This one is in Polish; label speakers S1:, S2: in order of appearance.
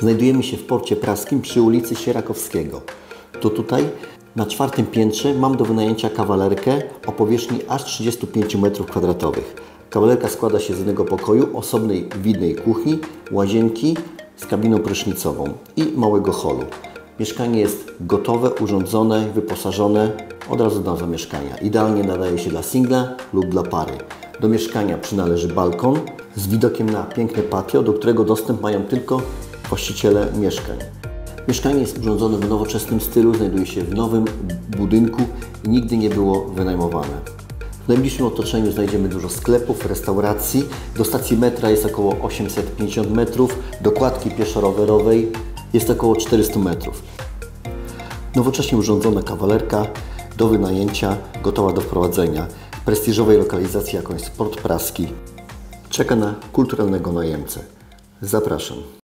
S1: Znajdujemy się w porcie praskim przy ulicy Sierakowskiego. To tutaj na czwartym piętrze mam do wynajęcia kawalerkę o powierzchni aż 35 m2. Kawalerka składa się z jednego pokoju, osobnej widnej kuchni, łazienki z kabiną prysznicową i małego holu. Mieszkanie jest gotowe, urządzone, wyposażone od razu do zamieszkania. Idealnie nadaje się dla singla lub dla pary. Do mieszkania przynależy balkon z widokiem na piękne patio, do którego dostęp mają tylko właściciele mieszkań. Mieszkanie jest urządzone w nowoczesnym stylu, znajduje się w nowym budynku i nigdy nie było wynajmowane. W najbliższym otoczeniu znajdziemy dużo sklepów, restauracji. Do stacji metra jest około 850 metrów, do kładki pieszo-rowerowej jest około 400 metrów. Nowocześnie urządzona kawalerka do wynajęcia, gotowa do wprowadzenia. W prestiżowej lokalizacji jaką jest Port Praski. Czeka na kulturalnego najemcę. Zapraszam.